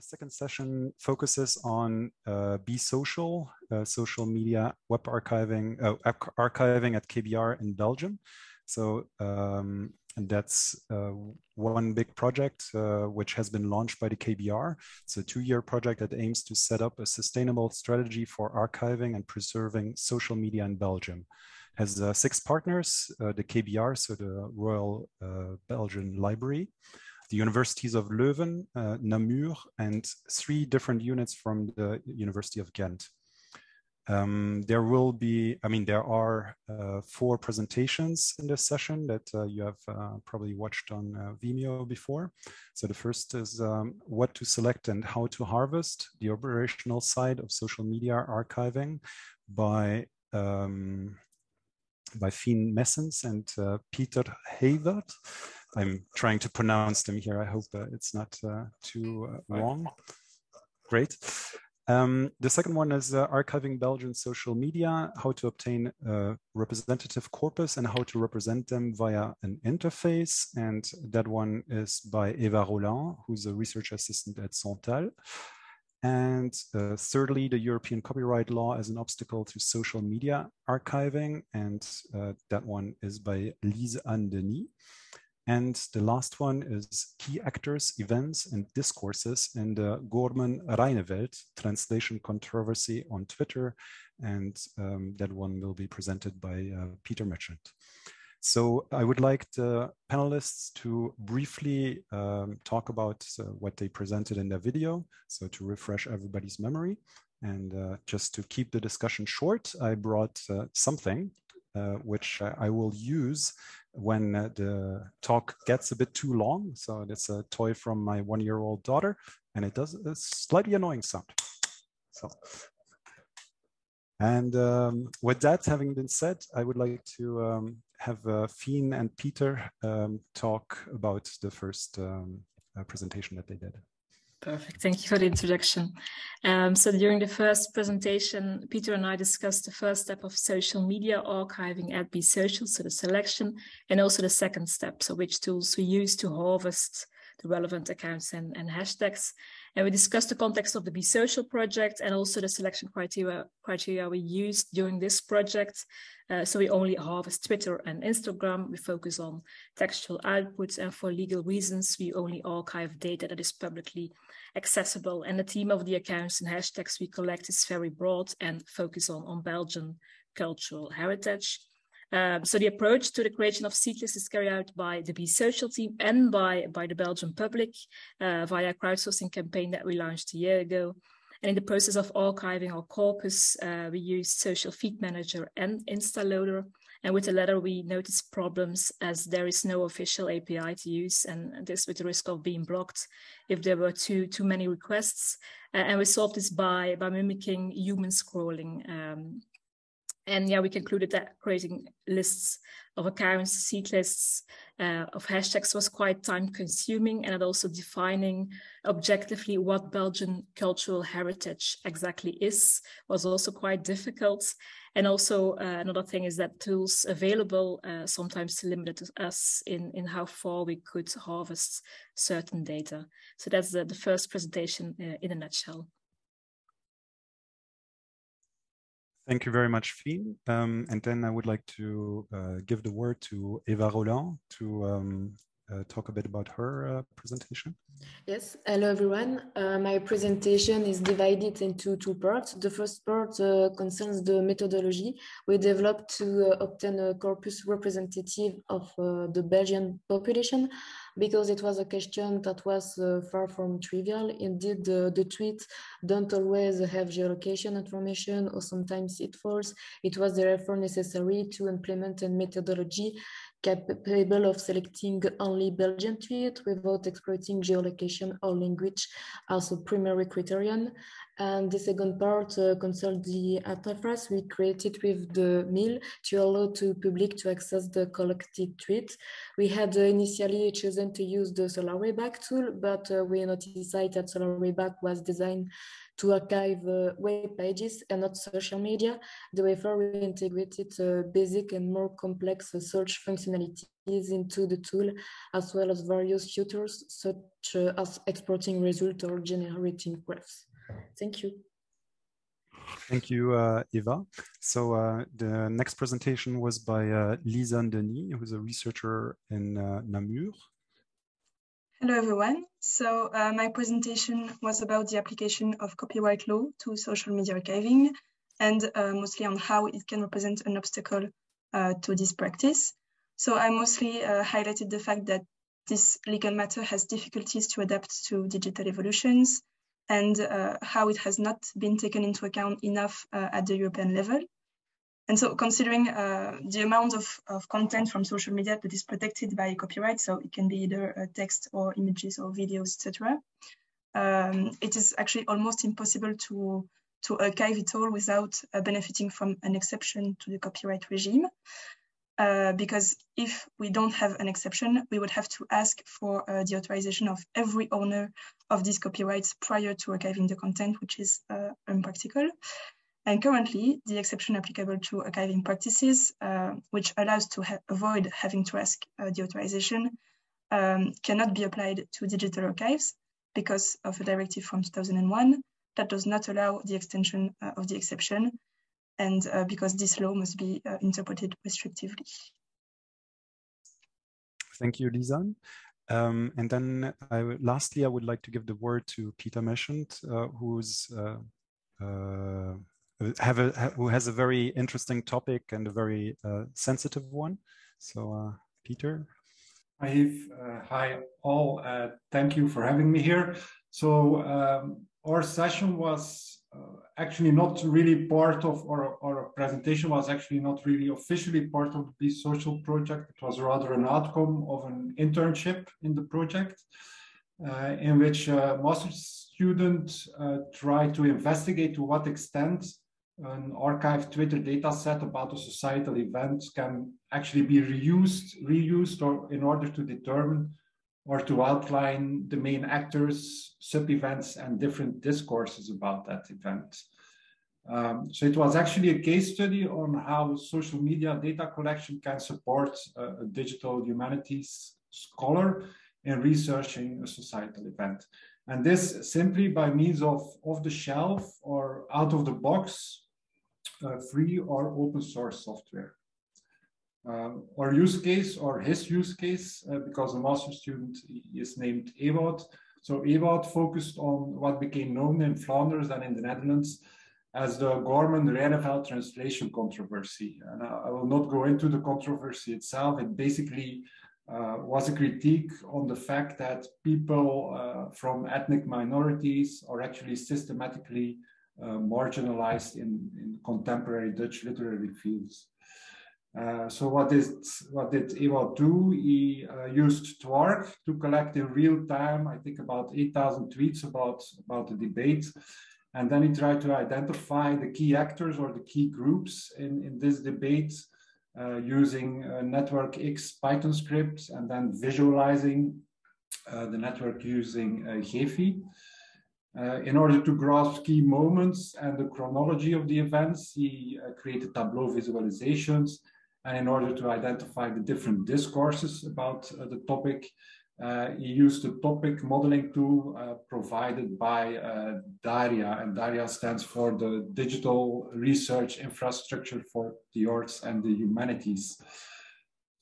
The second session focuses on uh, Be Social, uh, social media web archiving, uh, archiving at KBR in Belgium. So um, and that's uh, one big project uh, which has been launched by the KBR. It's a two-year project that aims to set up a sustainable strategy for archiving and preserving social media in Belgium. It has uh, six partners, the KBR, so the Royal Belgian Library, the universities of Leuven, uh, Namur, and three different units from the University of Ghent. Um, there will be, I mean, there are uh, four presentations in this session that uh, you have uh, probably watched on uh, Vimeo before. So the first is um, what to select and how to harvest the operational side of social media archiving by um, by Fien Messens and uh, Peter Heyvaert. I'm trying to pronounce them here. I hope uh, it's not uh, too uh, wrong. Great. Um, the second one is uh, archiving Belgian social media, how to obtain a representative corpus and how to represent them via an interface. And that one is by Eva Rolin, who's a research assistant at CENTAL. And uh, thirdly, the European copyright law as an obstacle to social media archiving. And uh, that one is by Lise Anne Denis. And the last one is key actors, events, and discourses in the Gorman Rijneveld translation controversy on Twitter. And um, that one will be presented by uh, Peter Mechant. So I would like the panelists to briefly um, talk about uh, what they presented in their video. So to refresh everybody's memory. And uh, just to keep the discussion short, I brought uh, something uh, which I will use when uh, the talk gets a bit too long. So it's a toy from my one-year-old daughter, and it does a slightly annoying sound. So, and um, with that having been said, I would like to um, have uh, Fien and Peter um, talk about the first um, uh, presentation that they did. Perfect. Thank you for the introduction. Um, so during the first presentation, Peter and I discussed the first step of social media archiving at Be Social, so the selection, and also the second step, so which tools we use to harvest the relevant accounts and, and hashtags. And we discussed the context of the Be Social project and also the selection criteria, criteria we used during this project. Uh, so we only harvest Twitter and Instagram. We focus on textual outputs and for legal reasons, we only archive data that is publicly accessible. And the theme of the accounts and hashtags we collect is very broad and focus on, on Belgian cultural heritage. Um, so the approach to the creation of seedlists is carried out by the Be Social team and by, by the Belgian public uh, via a crowdsourcing campaign that we launched a year ago. And in the process of archiving our corpus, uh, we used Social Feed Manager and Instaloader. And with the latter, we noticed problems as there is no official API to use, and this with the risk of being blocked if there were too too many requests. Uh, and we solved this by by mimicking human scrolling. Um, and yeah, we concluded that creating lists of accounts, seed lists uh, of hashtags was quite time consuming and also defining objectively what Belgian cultural heritage exactly is was also quite difficult. And also uh, another thing is that tools available uh, sometimes limited us in, in how far we could harvest certain data. So that's the, the first presentation uh, in a nutshell. Thank you very much, Fien. Um, and then I would like to uh, give the word to Eva Rolin to um, uh, talk a bit about her uh, presentation. Yes, hello everyone. Uh, my presentation is divided into two parts. The first part uh, concerns the methodology we developed to uh, obtain a corpus representative of the Belgian population because it was a question that was uh, far from trivial. Indeed, the, the tweets don't always have geolocation information or sometimes it falls. It was therefore necessary to implement a methodology capable of selecting only Belgian tweet without exploiting geolocation or language as a primary criterion. And the second part uh, concerns the interface we created with the mill to allow to public to access the collected tweet. We had uh, initially chosen to use the Solar Wayback tool, but uh, we noticed that Solar Wayback was designed to archive uh, web pages and not social media. the Therefore, we integrated uh, basic and more complex uh, search functionalities into the tool, as well as various features such uh, as exporting results or generating graphs. Thank you. Thank you, uh, Eva. So uh, the next presentation was by uh, Denis, who's a researcher in uh, Namur. Hello, everyone. So uh, my presentation was about the application of copyright law to social media archiving and uh, mostly on how it can represent an obstacle uh, to this practice. So I mostly uh, highlighted the fact that this legal matter has difficulties to adapt to digital evolutions and uh, how it has not been taken into account enough uh, at the European level. And so considering uh, the amount of, of content from social media that is protected by copyright, so it can be either uh, text or images or videos, etc., um, it is actually almost impossible to, to archive it all without uh, benefiting from an exception to the copyright regime. Uh, because if we don't have an exception, we would have to ask for uh, the authorization of every owner of these copyrights prior to archiving the content, which is uh, impractical. And currently, the exception applicable to archiving practices, uh, which allows to ha avoid having to ask uh, the authorization, um, cannot be applied to digital archives because of a directive from 2001 that does not allow the extension uh, of the exception and uh, because this law must be uh, interpreted restrictively. Thank you, Lise-Anne. Um, and then I, lastly, I would like to give the word to Peter Mechant, uh, who's have a who has a very interesting topic and a very uh, sensitive one. So, uh, Peter. Hi. Uh, hi, all. Uh, thank you for having me here. So, um, our session was uh, actually not really part of our, our presentation was actually not really officially part of the social project. It was rather an outcome of an internship in the project uh, in which a master's student tried to investigate to what extent an archived Twitter data set about a societal event can actually be reused, reused or in order to determine or to outline the main actors, sub-events, and different discourses about that event. Um, so it was actually a case study on how social media data collection can support a, a digital humanities scholar in researching a societal event. And this simply by means of off-the-shelf or out-of-the-box uh, free or open source software. Um, our use case or his use case, uh, because a master student is named Ewout. So Ewout focused on what became known in Flanders and in the Netherlands as the Gorman-Rijneveld translation controversy. And I, I, will not go into the controversy itself. It basically uh, was a critique on the fact that people uh, from ethnic minorities are actually systematically uh, marginalized in, in contemporary Dutch literary fields. Uh, so what did what did Ewout do? He uh, used twarc to collect in real time, I think about 8,000 tweets about, about the debate. And then he tried to identify the key actors or the key groups in, in this debate uh, using NetworkX Python scripts and then visualizing uh, the network using uh, Gephi. Uh, in order to grasp key moments and the chronology of the events, he uh, created Tableau visualizations. And in order to identify the different discourses about uh, the topic, uh, he used the topic modeling tool uh, provided by DARIAH. And DARIAH stands for the Digital Research Infrastructure for the Arts and the Humanities.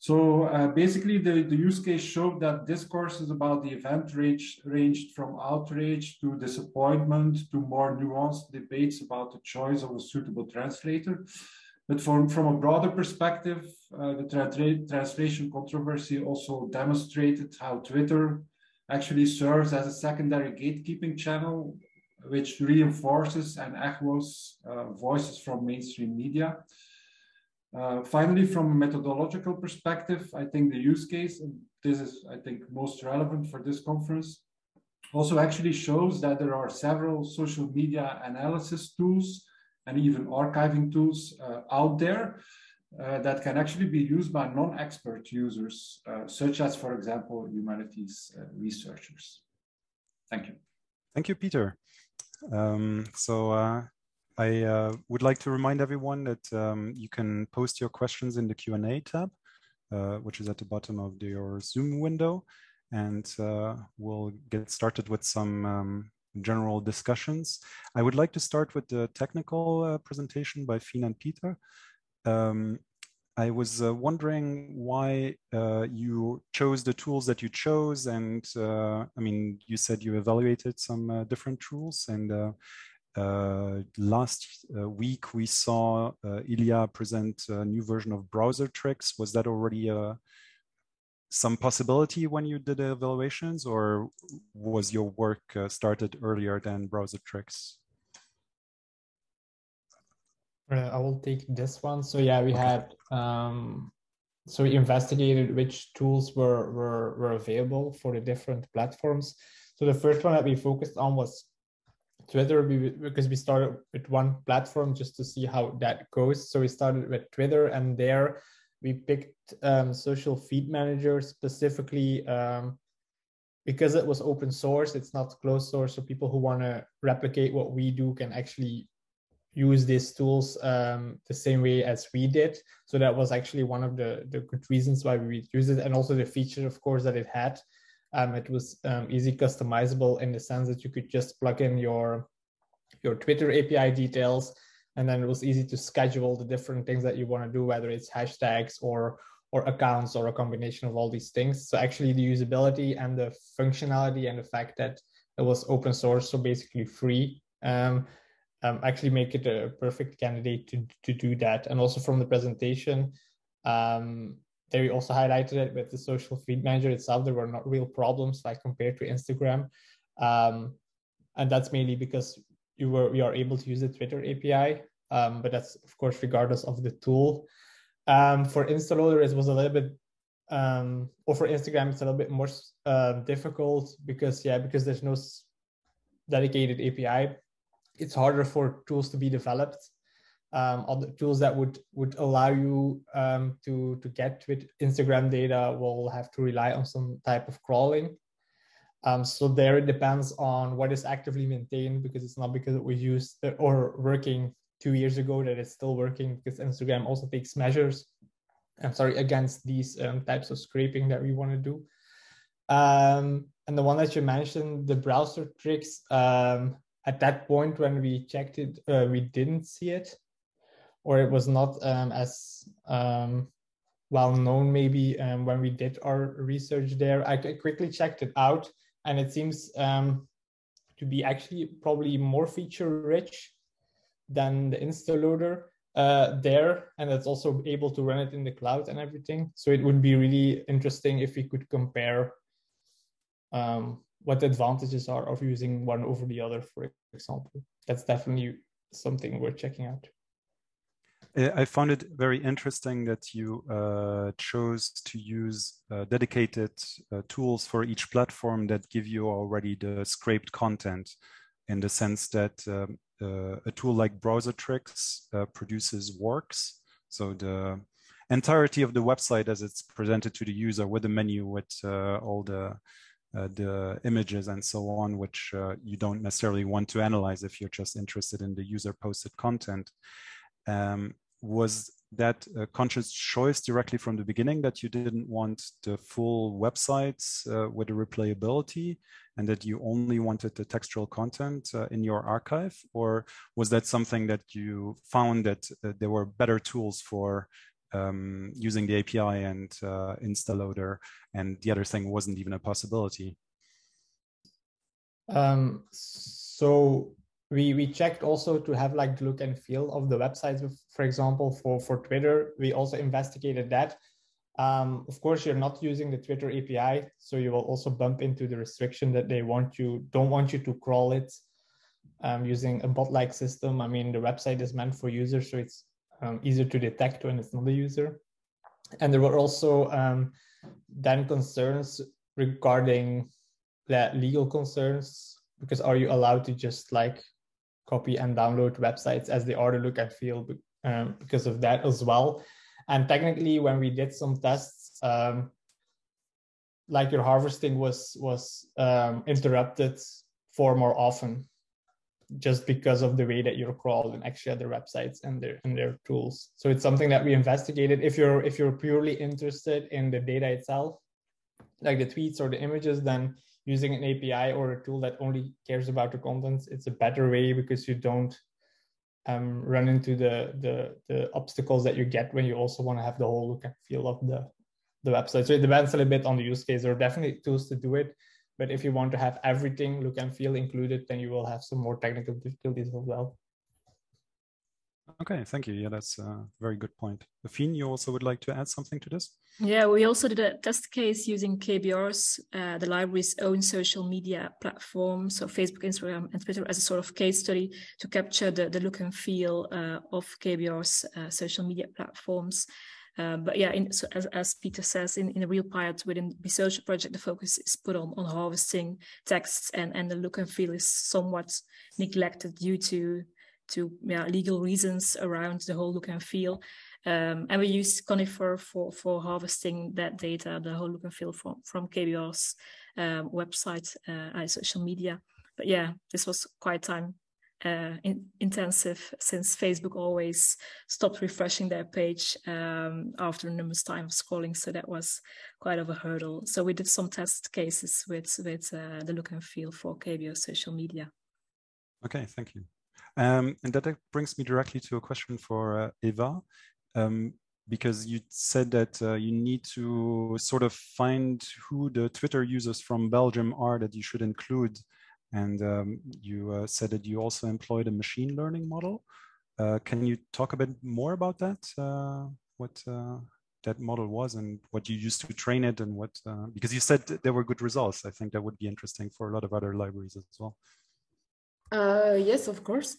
So uh, basically, the, the use case showed that discourses about the event range, ranged from outrage to disappointment to more nuanced debates about the choice of a suitable translator. But from, from a broader perspective, uh, the tra translation controversy also demonstrated how Twitter actually serves as a secondary gatekeeping channel, which reinforces and echoes uh, voices from mainstream media. Uh, finally, from a methodological perspective, I think the use case, this is, I think, most relevant for this conference, also actually shows that there are several social media analysis tools and even archiving tools uh, out there uh, that can actually be used by non-expert users, uh, such as, for example, humanities uh, researchers. Thank you. Thank you, Peter. Um, so uh, I uh, would like to remind everyone that um, you can post your questions in the Q&A tab, uh, which is at the bottom of your Zoom window. And uh, we'll get started with some um, general discussions. I would like to start with the technical uh, presentation by Fien and Peter. Um, I was uh, wondering why uh, you chose the tools that you chose. And I mean, you said you evaluated some different tools. And Uh, last uh, week we saw uh, Ilya present a new version of Browsertrix. Was that already some possibility when you did the evaluations or was your work started earlier than Browsertrix? Uh, I will take this one. So yeah, we okay. had um, so we investigated which tools were, were were available for the different platforms. So the first one that we focused on was Twitter because we started with one platform just to see how that goes. So we started with Twitter, and there we picked um, social feed manager specifically um, because it was open source. It's not closed source, so people who want to replicate what we do can actually use these tools um, the same way as we did. So that was actually one of the, the good reasons why we use it. And also the feature, of course, that it had. Um, it was um, easy customizable in the sense that you could just plug in your, your Twitter API details, and then it was easy to schedule the different things that you want to do, whether it's hashtags or or accounts or a combination of all these things. So actually the usability and the functionality and the fact that it was open source, so basically free, um, um, actually make it a perfect candidate to, to do that. And also from the presentation, um, we also highlighted it with the social feed manager itself. There were not real problems like compared to Instagram. Um, and that's mainly because you were we are able to use the Twitter API, um, but that's of course regardless of the tool. Um, for Instaloader, it was a little bit, um, or for Instagram, it's a little bit more uh, difficult because yeah, because there's no dedicated API it's harder for tools to be developed. Um, other tools that would would allow you um, to to get with Instagram data will have to rely on some type of crawling. Um, so there it depends on what is actively maintained because it's not because it was used or working two years ago that it's still working because Instagram also takes measures. I'm sorry against these um, types of scraping that we want to do. Um, and the one that you mentioned, the Browsertrix, um, at that point when we checked it, uh, we didn't see it, or it was not um, as um, well known maybe um, when we did our research there. I quickly checked it out, and it seems um, to be actually probably more feature rich than the Instaloader uh, there, and it's also able to run it in the cloud and everything. So it would be really interesting if we could compare um, what the advantages are of using one over the other, for example. That's definitely something worth checking out. I found it very interesting that you uh, chose to use uh, dedicated uh, tools for each platform that give you already the scraped content in the sense that um, uh, a tool like Browsertrix uh, produces WARCs. So the entirety of the website as it's presented to the user with the menu with uh, all the uh, the images and so on, which uh, you don't necessarily want to analyze if you're just interested in the user posted content. Um, was that a conscious choice directly from the beginning that you didn't want the full websites uh, with the replayability and that you only wanted the textual content uh, in your archive or was that something that you found that uh, there were better tools for um, using the API and uh, Instaloader, and the other thing wasn't even a possibility. Um, so we we checked also to have like the look and feel of the websites. For example, for for Twitter, we also investigated that. Um, of course, you're not using the Twitter API, so you will also bump into the restriction that they want you don't want you to crawl it um, using a bot-like system. I mean, the website is meant for users, so it's um, easier to detect when it's not a user. And there were also um, then concerns regarding the legal concerns because are you allowed to just like copy and download websites as they are to look and feel um, because of that as well. And technically, when we did some tests, um, like your harvesting was was um, interrupted far more often just because of the way that you're crawled and actually other websites and their and their tools. So it's something that we investigated. If you're if you're purely interested in the data itself, like the tweets or the images, then using an API or a tool that only cares about the contents, it's a better way because you don't um, run into the, the the obstacles that you get when you also want to have the whole look and feel of the the website. So it depends a little bit on the use case. There are definitely tools to do it, but if you want to have everything look and feel included, then you will have some more technical difficulties as well. Okay, thank you. Yeah, that's a very good point. Fien, you also would like to add something to this? Yeah, we also did a test case using KBR's, uh, the library's own social media platform, so Facebook, Instagram, and Twitter as a sort of case study to capture the, the look and feel uh, of KBR's uh, social media platforms. Uh, but yeah, in, so as, as Peter says, in, in a real pilot within the research project, the focus is put on, on harvesting texts and, and the look and feel is somewhat neglected due to to legal reasons around the whole look and feel. Um, and we use Conifer for, for harvesting that data, the whole look and feel from, from KBR's um, website uh, and social media. But yeah, this was quite time uh, in, intensive since Facebook always stopped refreshing their page um, after numerous time of scrolling. So that was quite of a hurdle. So we did some test cases with with uh, the look and feel for KBR social media. Okay, thank you. Um, and that brings me directly to a question for uh, Eva. Um, because you said that uh, you need to sort of find who the Twitter users from Belgium are that you should include and um, you uh, said that you also employed a machine learning model. Uh, can you talk a bit more about that? Uh, what uh, that model was and what you used to train it and what, because you said there were good results. I think that would be interesting for a lot of other libraries as well. Uh, yes, of course.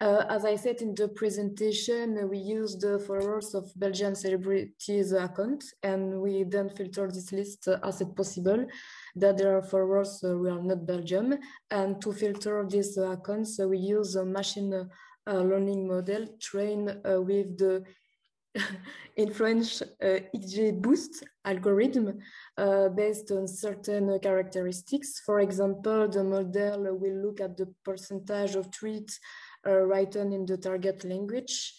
Uh, as I said in the presentation, uh, we use the followers of Belgian celebrities account, and we then filter this list as it possible that there are followers uh, who are not Belgium. And to filter these accounts, we use a machine uh, learning model trained uh, with the in French, uh, XGBoost algorithm uh, based on certain characteristics. For example, the model will look at the percentage of tweets uh, written in the target language.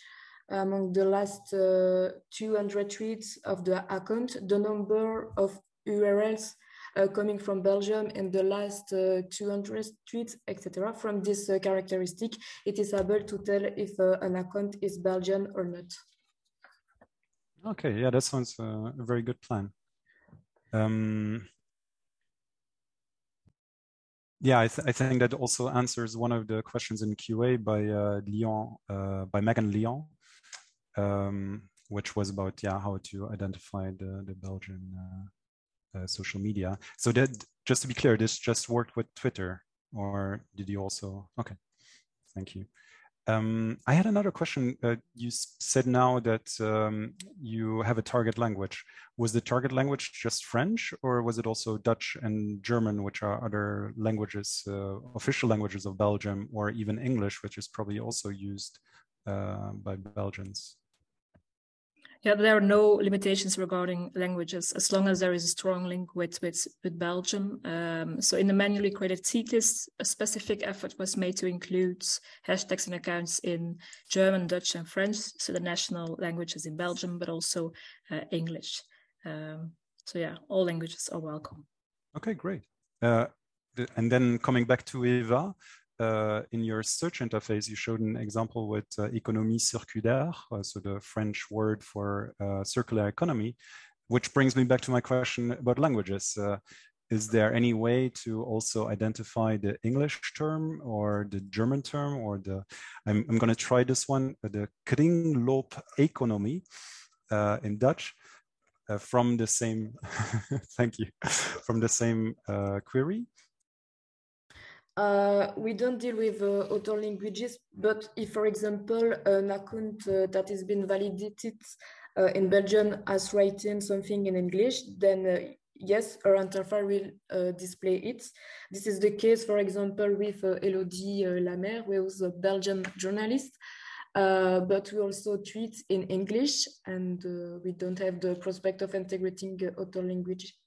Among the last uh, 200 tweets of the account, the number of URLs uh, coming from Belgium in the last uh, 200 tweets, etc. From this characteristic, it is able to tell if an account is Belgian or not. Okay, yeah, that sounds a very good plan. Um, yeah, I, th I, think that also answers one of the questions in QA by uh, Lyon, uh, by Megan Lyon, um, which was about yeah how to identify the the Belgian uh, uh, social media. So that just to be clear, this just worked with Twitter, or did you also? Okay, thank you. Um, I had another question. Uh, you said now that um, you have a target language. Was the target language just French, or was it also Dutch and German, which are other languages, uh, official languages of Belgium, or even English, which is probably also used uh, by Belgians? Yeah, there are no limitations regarding languages as long as there is a strong link with with, with Belgium. Um, so in the manually created seed list, a specific effort was made to include hashtags and accounts in German, Dutch, and French, so the national languages in Belgium, but also uh, English. Um, so yeah, all languages are welcome. Okay, great. Uh, and then coming back to Eva, uh, in your search interface, you showed an example with uh, économie circulaire, uh, so the French word for uh, circular economy, which brings me back to my question about languages. Uh, is there any way to also identify the English term or the German term or the, I'm, I'm going to try this one, uh, the kringloop-economie in Dutch. from the same, thank you, from the same query. Uh, we don't deal with uh, other languages, but if, for example, an account uh, that has been validated uh, in Belgium has written something in English, then uh, yes, our interface will uh, display it. This is the case, for example, with Elodie Lamer, who is a Belgian journalist. but we also tweet in English, and we don't have the prospect of integrating other language.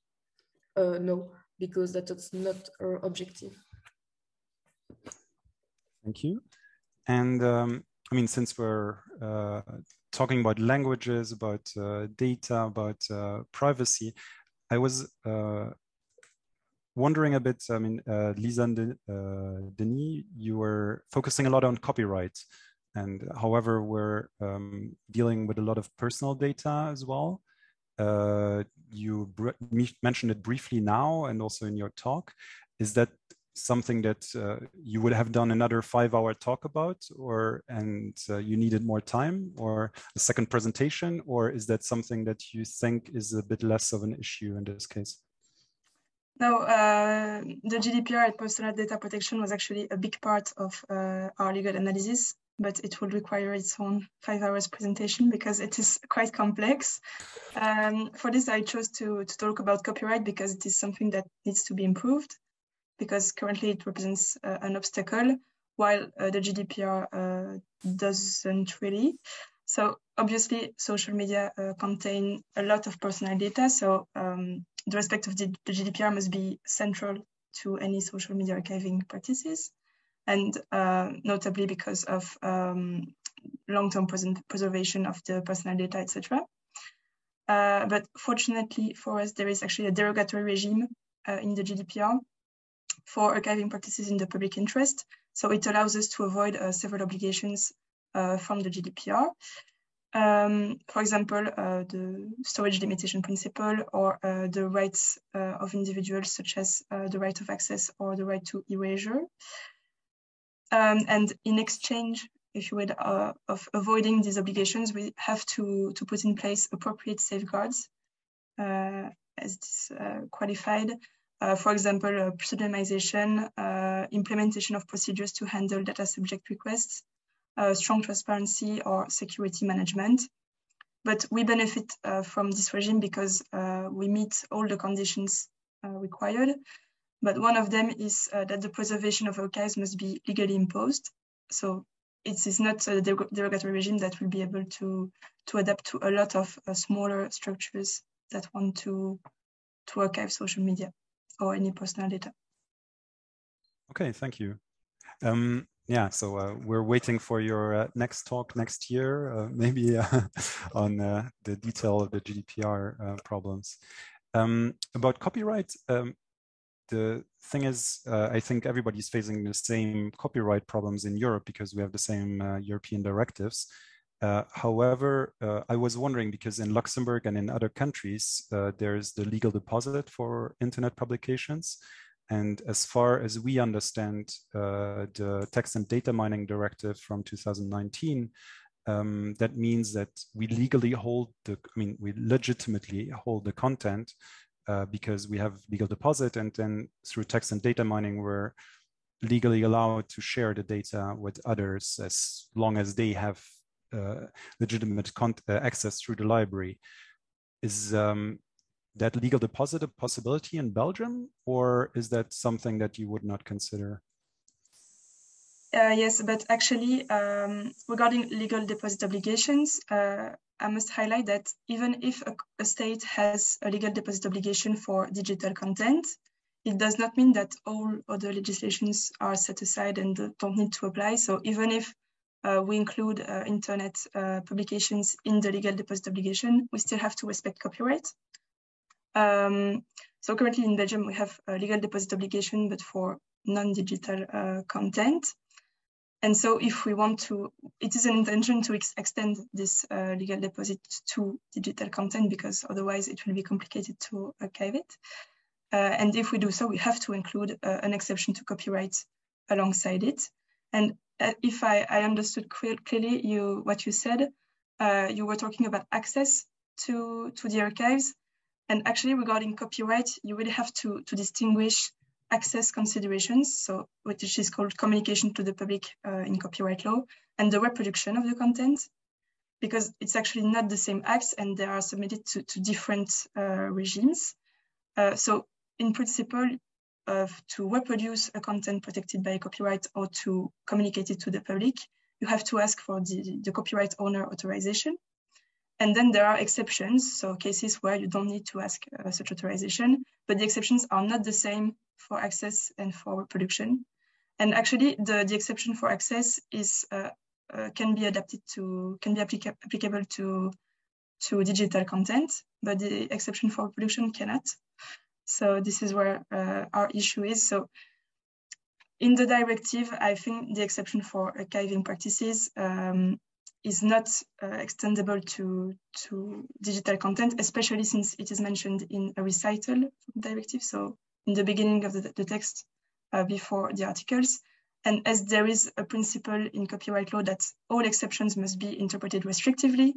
no, because that's not our objective. Thank you. And um, I mean, since we're uh, talking about languages, about uh, data, about uh, privacy, I was uh, wondering a bit. I mean, uh, Lisa and uh, Denis, you were focusing a lot on copyright, and however, we're um, dealing with a lot of personal data as well. you mentioned it briefly now, and also in your talk. Is that something that uh, you would have done another five hour talk about or and uh, you needed more time or a second presentation or is that something that you think is a bit less of an issue in this case no uh, the gdpr and personal data protection was actually a big part of uh, our legal analysis but it will require its own five hours presentation because it is quite complex. Um, for this, I chose to, to talk about copyright because it is something that needs to be improved because currently it represents uh, an obstacle while uh, the GDPR uh, doesn't really. So obviously social media contain a lot of personal data. So um, the respect of the, the, GDPR must be central to any social media archiving practices. And notably because of um, long-term preservation of the personal data, etc. Uh, but fortunately for us, there is actually a derogatory regime uh, in the GDPR for archiving practices in the public interest. So it allows us to avoid uh, several obligations uh, from the GDPR. Um, for example, uh, the storage limitation principle or uh, the rights uh, of individuals, such as uh, the right of access or the right to erasure. Um, and in exchange, if you will, of avoiding these obligations, we have to, to put in place appropriate safeguards as it's qualified uh, for example, uh, pseudonymization, uh, implementation of procedures to handle data subject requests, uh, strong transparency or security management. But we benefit uh, from this regime because uh, we meet all the conditions required. But one of them is that the preservation of archives must be legally imposed. So it is not a derogatory regime that will be able to, to adapt to a lot of smaller structures that want to, to archive social media or any personal data. Okay, thank you. Um, yeah, so uh, we're waiting for your uh, next talk next year, uh, maybe uh, on uh, the detail of the GDPR uh, problems. Um, about copyright, um, the thing is, I think everybody's facing the same copyright problems in Europe because we have the same European directives. Uh, however, uh, I was wondering because in Luxembourg and in other countries, uh, there's the legal deposit for internet publications. And as far as we understand uh, the text and data mining directive from 2019, um, that means that we legally hold the, I mean, we legitimately hold the content uh, because we have legal deposit. And then through text and data mining, we're legally allowed to share the data with others as long as they have legitimate uh, access through the library. Is um, that legal deposit a possibility in Belgium, or is that something that you would not consider? Uh, yes, but actually, um, regarding legal deposit obligations, uh, I must highlight that even if a, a, state has a legal deposit obligation for digital content, it does not mean that all other legislations are set aside and don't need to apply. So even if uh, we include uh, internet uh, publications in the legal deposit obligation, we still have to respect copyright. Um, so currently in Belgium, we have a legal deposit obligation, but for non-digital uh, content. And so if we want to, it is an intention to ex extend this uh, legal deposit to digital content because otherwise it will be complicated to archive it. Uh, and if we do so, we have to include an exception to copyright alongside it. And uh, if I, I understood clearly you what you said, uh, you were talking about access to, to the archives. And actually regarding copyright, you really have to, to distinguish access considerations, so which is called communication to the public uh, in copyright law, and the reproduction of the content, because it's actually not the same acts and they are submitted to, to different uh, regimes. Uh, so in principle, of to reproduce a content protected by copyright or to communicate it to the public, you have to ask for the, the copyright owner authorization. And then there are exceptions, so cases where you don't need to ask uh, such authorization, but the exceptions are not the same for access and for reproduction. And actually, the, the exception for access is uh, uh, can be adapted to can be applica applicable to to digital content, but the exception for production cannot. So this is where uh, our issue is. So in the directive, I think the exception for archiving practices um, is not uh, extendable to, to digital content, especially since it is mentioned in a recital directive. So in the beginning of the, the text uh, before the articles. And as there is a principle in copyright law that all exceptions must be interpreted restrictively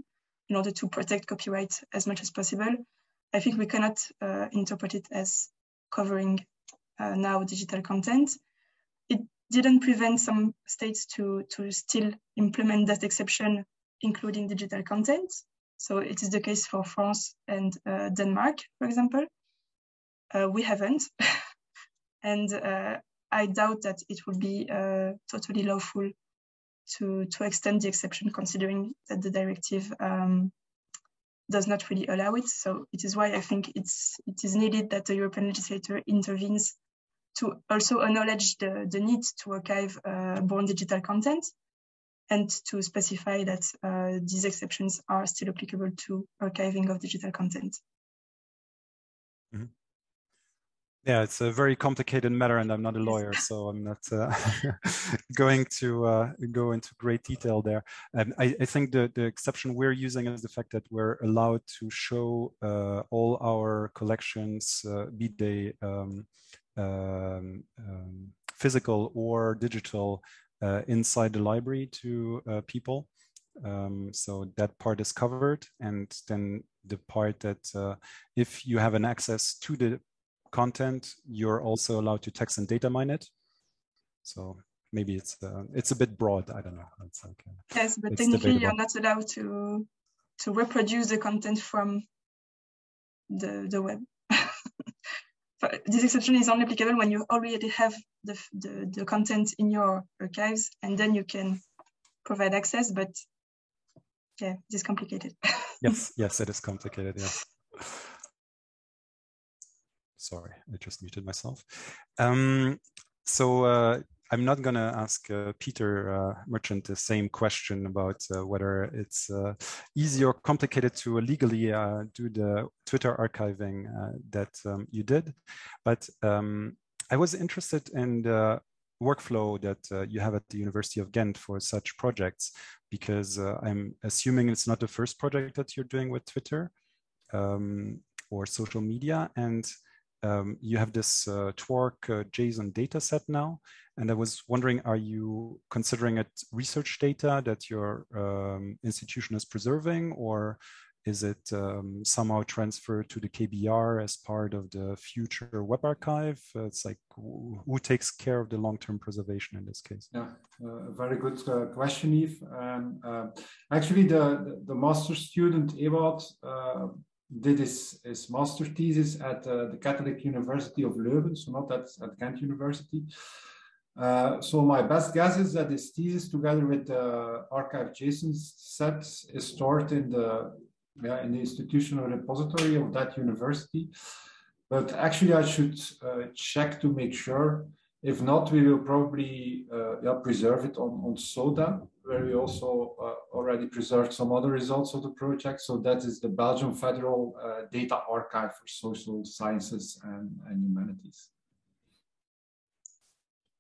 in order to protect copyright as much as possible, I think we cannot uh, interpret it as covering uh, now digital content. It didn't prevent some states to, to still implement that exception, including digital content. So it is the case for France and uh, Denmark, for example. Uh, we haven't. and uh, I doubt that it would be uh, totally lawful to, to extend the exception, considering that the directive um, does not really allow it. So it is why I think it's it is needed that the European legislator intervenes to also acknowledge the, the need to archive uh, born digital content and to specify that uh, these exceptions are still applicable to archiving of digital content. Mm -hmm. Yeah, it's a very complicated matter, and I'm not a lawyer, so I'm not uh, going to uh, go into great detail there. Um, I, I, think the, the exception we're using is the fact that we're allowed to show uh, all our collections, uh, be they um, um, um, physical or digital, uh, inside the library to uh, people. Um, so that part is covered, and then the part that if you have an access to the content, you're also allowed to text and data mine it. So maybe it's uh, it's a bit broad. I don't know. It's like uh, yes, but technically you're not allowed to to reproduce the content from the the web. this exception is only applicable when you already have the, the, the content in your archives and then you can provide access, but yeah, it is complicated. yes, yes, it is complicated, yes. Sorry, I just muted myself. Um, so uh, I'm not going to ask uh, Peter uh, Mechant the same question about uh, whether it's uh, easy or complicated to legally uh, do the Twitter archiving that um, you did, but um, I was interested in the workflow that you have at the University of Ghent for such projects, because I'm assuming it's not the first project that you're doing with Twitter um, or social media, and um, you have this uh, twarc uh, JSON data set now. And I was wondering, are you considering it research data that your um, institution is preserving, or is it um, somehow transferred to the KBR as part of the future web archive? Uh, it's like, who takes care of the long-term preservation in this case? Yeah, uh, very good uh, question, Yves. Um, uh, actually, the, the master student, uh, did his, his master thesis at uh, the Catholic University of Leuven, so not at, at Ghent University. Uh, so my best guess is that his thesis, together with the archive JSON set, is stored in the yeah, in the institutional repository of that university. But actually, I should uh, check to make sure. If not, we will probably yeah, preserve it on, on SODHA, where we also uh, already preserved some other results of the project. So that is the Belgian Federal uh, Data Archive for Social Sciences and, and Humanities.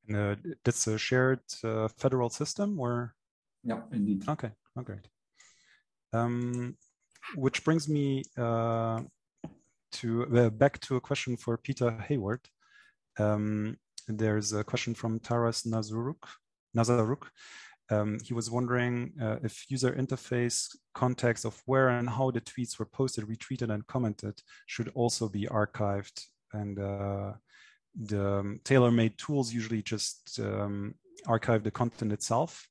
And uh, that's a shared uh, federal system or? Yeah, indeed. Okay, oh, great. Um, which brings me uh, to uh, back to a question for Peter Heyvaert. Um, there's a question from Taras Nazaruk. Nazaruk um, he was wondering uh, if user interface context of where and how the tweets were posted, retweeted, and commented should also be archived. And uh, the um, tailor-made tools usually just um, archive the content itself,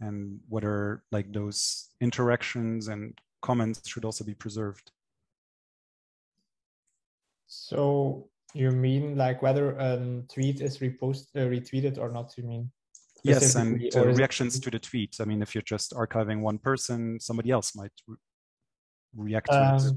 and whether like those interactions and comments should also be preserved. So you mean like whether a tweet is repost uh, retweeted or not? You mean? Yes, and uh, reactions to the tweet. I mean, if you're just archiving one person, somebody else might re react to um, it.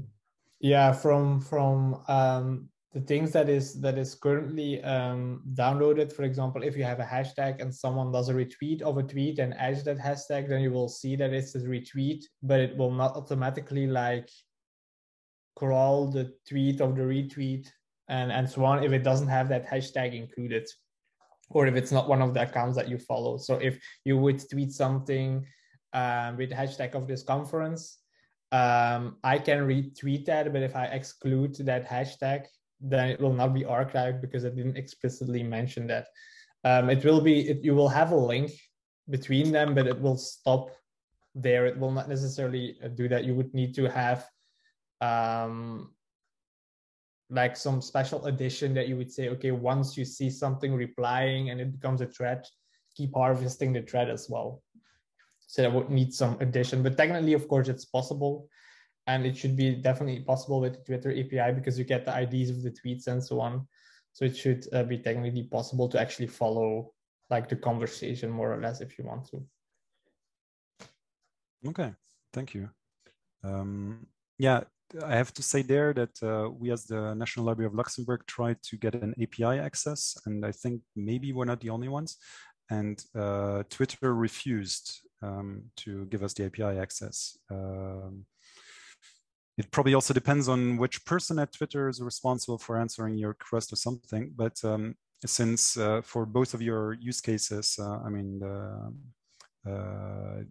Yeah, from from um, the things that is that is currently um, downloaded, for example, if you have a hashtag and someone does a retweet of a tweet and adds that hashtag, then you will see that it's a retweet, but it will not automatically like crawl the tweet of the retweet and and so on if it doesn't have that hashtag included or if it's not one of the accounts that you follow so if you would tweet something um, with the hashtag of this conference um, i can retweet that but if i exclude that hashtag then it will not be archived because I didn't explicitly mention that. Um, it will be, it, you will have a link between them, but it will stop there. It will not necessarily uh, do that. You would need to have um, like some special addition that you would say, okay, once you see something replying and it becomes a thread, keep harvesting the thread as well. So that would need some addition, but technically, of course, it's possible and it should be definitely possible with the Twitter API because you get the IDs of the tweets and so on. So it should uh, be technically possible to actually follow like the conversation more or less if you want to. Okay, thank you. Um, yeah, I have to say there that uh, we as the National Library of Luxembourg tried to get an API access, and I think maybe we're not the only ones. And uh, Twitter refused um, to give us the API access. Um, it probably also depends on which person at Twitter is responsible for answering your request or something. But um, since uh, for both of your use cases, uh, I mean, uh,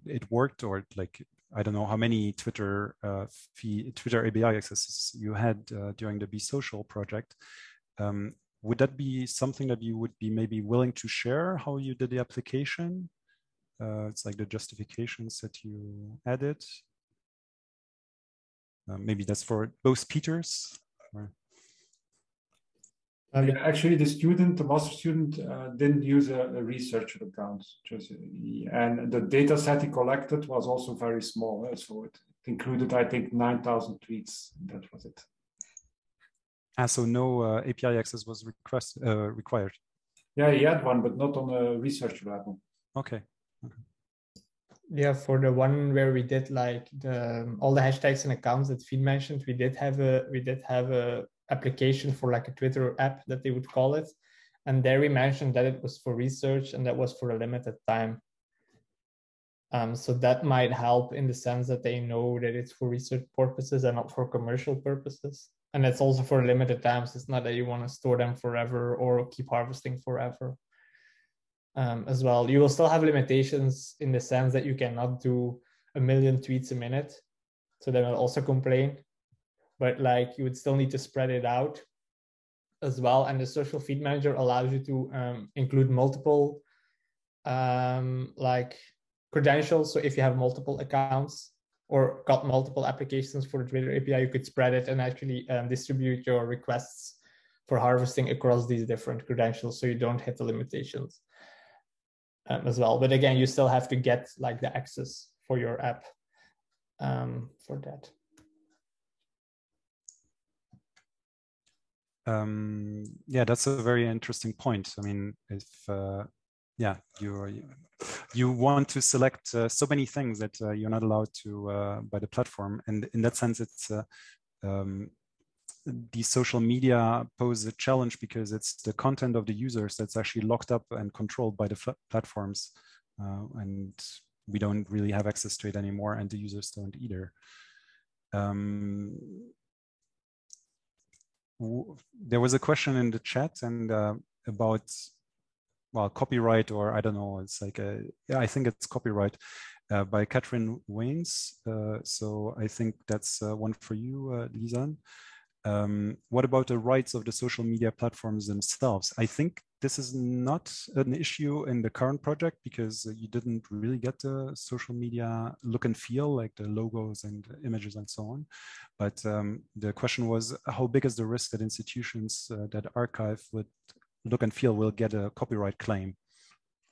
it worked, or like I don't know how many Twitter uh, fee, Twitter API accesses you had uh, during the Be Social project. Um, would that be something that you would be maybe willing to share how you did the application? Uh, it's like the justifications that you added uh, maybe that's for both Peters. Or... Um, actually, the student, the master student, uh, didn't use a, a, researcher account, just and the data set he collected was also very small, uh, so it included, I think, nine thousand tweets. That was it. Ah, so no uh, API access was request uh, required. Yeah, he had one, but not on a research level. Okay. okay yeah for the one where we did like the all the hashtags and accounts that Fien mentioned we did have a we did have a application for like a twitter app that they would call it and there we mentioned that it was for research and that was for a limited time um, so that might help in the sense that they know that it's for research purposes and not for commercial purposes and it's also for limited times it's not that you want to store them forever or keep harvesting forever um, as well. You will still have limitations in the sense that you cannot do a million tweets a minute. So they will also complain. But like you would still need to spread it out as well. And the social feed manager allows you to um, include multiple um, like credentials. So if you have multiple accounts or got multiple applications for the Twitter API, you could spread it and actually um, distribute your requests for harvesting across these different credentials so you don't hit the limitations um, as well. But again, you still have to get like the access for your app um, for that. Um, yeah, that's a very interesting point. I mean, if uh, yeah, you you want to select uh, so many things that uh, you're not allowed to uh, by the platform, and in that sense, it's uh, um, the social media pose a challenge because it's the content of the users that's actually locked up and controlled by the platforms uh, and we don't really have access to it anymore and the users don't either um, there was a question in the chat and uh, about well copyright or i don't know it's like a yeah i think it's copyright uh, by Catherine Waynes. Uh, so I think that's uh, one for you, uh, Lise-Anne. Um, what about the rights of the social media platforms themselves? I think this is not an issue in the current project because you didn't really get the social media look and feel like the logos and images and so on. But um, the question was, how big is the risk that institutions uh, that archive with look and feel will get a copyright claim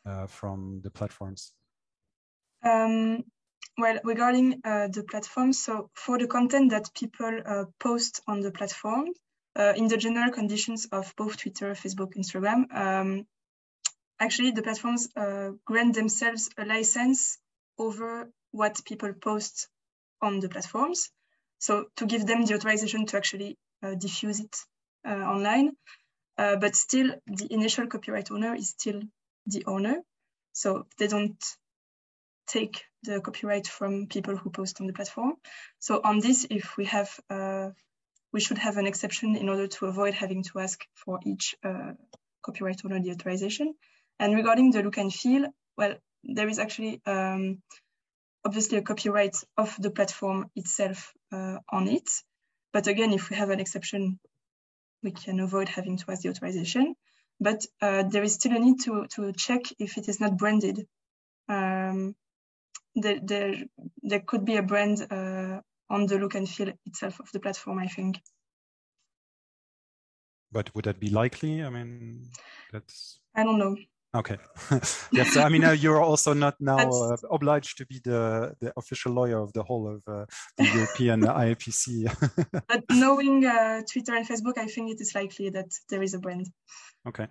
uh, from the platforms? Um, well, regarding uh, the platform, so for the content that people uh, post on the platform, uh, in the general conditions of both Twitter, Facebook, Instagram, um, actually the platforms uh, grant themselves a license over what people post on the platforms. So to give them the authorization to actually uh, diffuse it online. but still, the initial copyright owner is still the owner. So they don't take the copyright from people who post on the platform. So on this, if we have, uh, we should have an exception in order to avoid having to ask for each uh, copyright owner the authorization. And regarding the look and feel, well, there is actually um, obviously a copyright of the platform itself uh, on it. But again, if we have an exception, we can avoid having to ask the authorization. But uh, there is still a need to, to check if it is not branded. Um, there, there, there could be a brand uh, on the look and feel itself of the platform, I think. But would that be likely? I mean, that's. I don't know. Okay. yes, I mean, uh, you're also not now uh, obliged to be the, the official lawyer of the whole of uh, the European IIPC. but knowing uh, Twitter and Facebook, I think it is likely that there is a brand. Okay.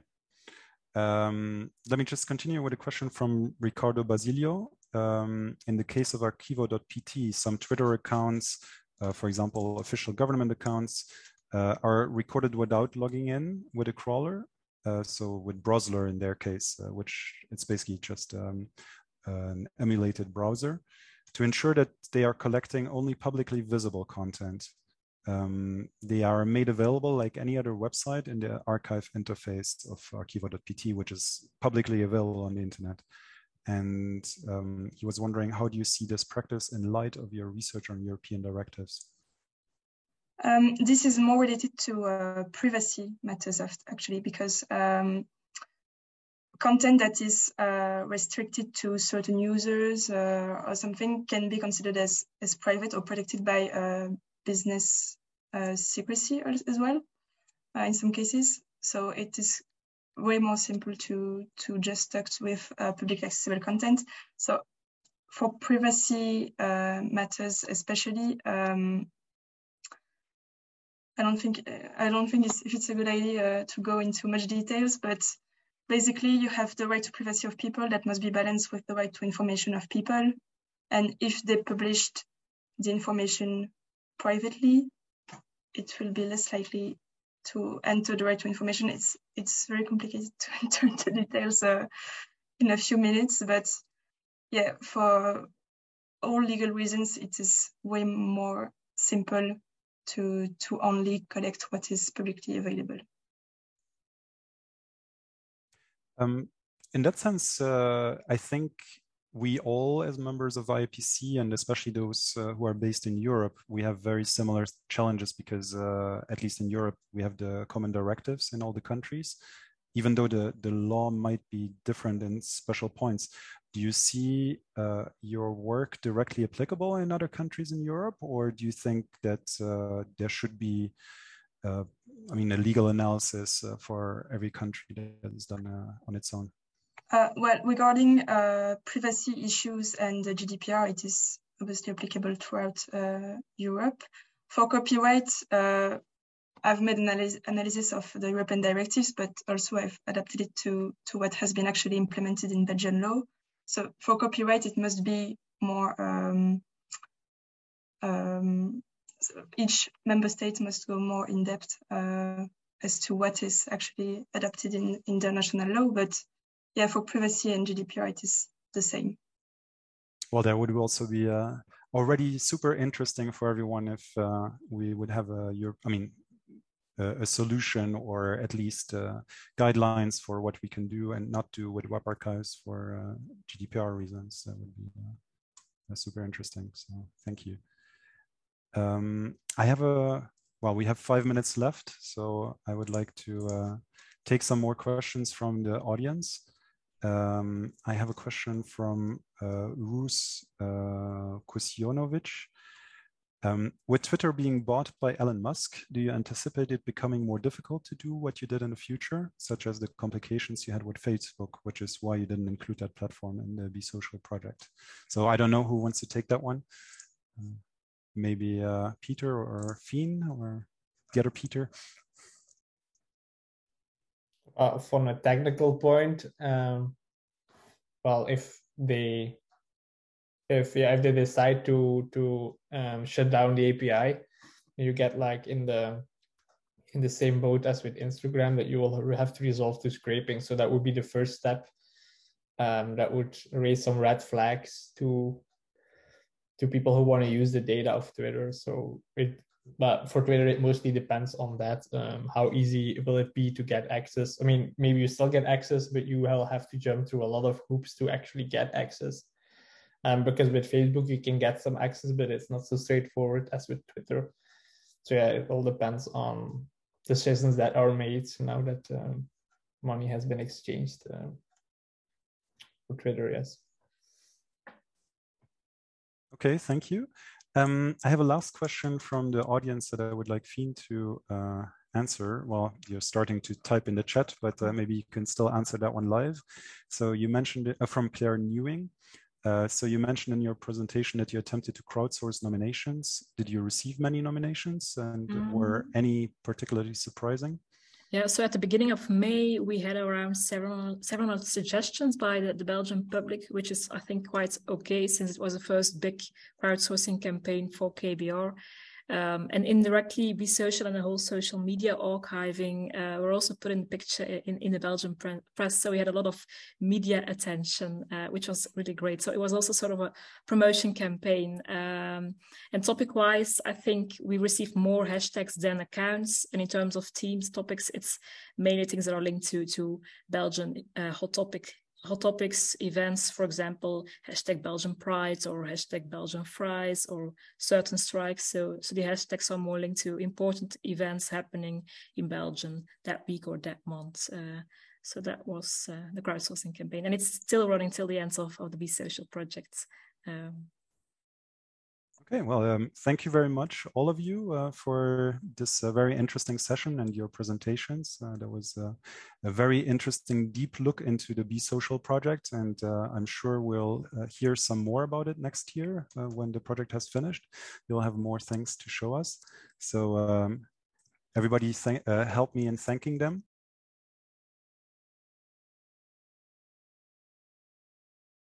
Um, let me just continue with a question from Ricardo Basilio. Um, in the case of arquivo.pt, some Twitter accounts, uh, for example, official government accounts, uh, are recorded without logging in with a crawler. Uh, so with Browser in their case, uh, which it's basically just um, an emulated browser, to ensure that they are collecting only publicly visible content. Um, they are made available like any other website in the archive interface of arquivo.pt, which is publicly available on the internet. And um, he was wondering, how do you see this practice in light of your research on European directives? Um, this is more related to uh, privacy matters, actually, because um, content that is uh, restricted to certain users uh, or something can be considered as, as private or protected by uh, business uh, secrecy as well uh, in some cases. So it is way more simple to to just start with uh, public accessible content. So for privacy uh, matters, especially, um, I don't think I don't think it's, it's a good idea uh, to go into much details, but basically you have the right to privacy of people that must be balanced with the right to information of people. And if they published the information privately, it will be less likely to enter the right to information. It's it's very complicated to enter into details uh, in a few minutes, but yeah, for all legal reasons, it is way more simple to to only collect what is publicly available. Um, in that sense, uh, I think we all, as members of IIPC, and especially those uh, who are based in Europe, we have very similar challenges because, uh, at least in Europe, we have the common directives in all the countries. Even though the, the law might be different in special points, do you see uh, your work directly applicable in other countries in Europe, or do you think that uh, there should be, uh, I mean, a legal analysis uh, for every country that is done on its own? Uh, well, regarding uh, privacy issues and the GDPR, it is obviously applicable throughout uh, Europe. For copyright, uh, I've made an analysis, analysis of the European directives, but also I've adapted it to, to what has been actually implemented in Belgian law. So for copyright, it must be more, um, um, so each member state must go more in depth uh, as to what is actually adapted in international law, but yeah, for privacy and GDPR, it is the same. Well, that would also be uh, already super interesting for everyone if uh, we would have a I mean, a, a solution or at least uh, guidelines for what we can do and not do with web archives for uh, GDPR reasons. That would be uh, super interesting. So thank you. Um, I have a, well, we have five minutes left, so I would like to uh, take some more questions from the audience. Um, I have a question from uh, Rus uh. Um, with Twitter being bought by Elon Musk, do you anticipate it becoming more difficult to do what you did in the future, such as the complications you had with Facebook, which is why you didn't include that platform in the Be Social project? So I don't know who wants to take that one. Uh, maybe uh, Peter or Fien or the other Peter uh, from a technical point, um, well, if they if yeah, if they decide to to um, shut down the API, you get like in the in the same boat as with Instagram that you will have to resolve the scraping. So that would be the first step. Um, that would raise some red flags to to people who want to use the data of Twitter. So it, but for Twitter, it mostly depends on that. Um, how easy will it be to get access? I mean, maybe you still get access, but you will have to jump through a lot of hoops to actually get access. Um, because with Facebook, you can get some access, but it's not so straightforward as with Twitter. So yeah, it all depends on decisions that are made now that um, money has been exchanged uh, for Twitter. Yes. Okay, thank you. Um, I have a last question from the audience that I would like Fien to uh, answer. Well, you're starting to type in the chat, but uh, maybe you can still answer that one live. So you mentioned it uh, from Claire Newing. Uh, so you mentioned in your presentation that you attempted to crowdsource nominations. Did you receive many nominations and mm. were any particularly surprising? Yeah, so at the beginning of May, we had around several several suggestions by the, the Belgian public, which is I think quite okay since it was the first big crowdsourcing campaign for KBR. Um, and indirectly, Be Social and the whole social media archiving uh, were also put in the picture in, in the Belgian press. So we had a lot of media attention, uh, which was really great. So it was also sort of a promotion campaign. Um, and topic wise, I think we received more hashtags than accounts. And in terms of teams, topics, it's mainly things that are linked to, to Belgian uh, hot topic hot topics events, for example, hashtag Belgian Pride or hashtag Belgian Fries or certain strikes. So, so the hashtags are more linked to important events happening in Belgium that week or that month. Uh, so that was uh, the crowdsourcing campaign, and it's still running till the end of, of the Be Social project. Um, Okay, well, um, thank you very much, all of you, uh, for this uh, very interesting session and your presentations. Uh, was uh, a very interesting, deep look into the Be Social project, and uh, I'm sure we'll uh, hear some more about it next year when the project has finished. You'll have more things to show us. So um, everybody help me in thanking them.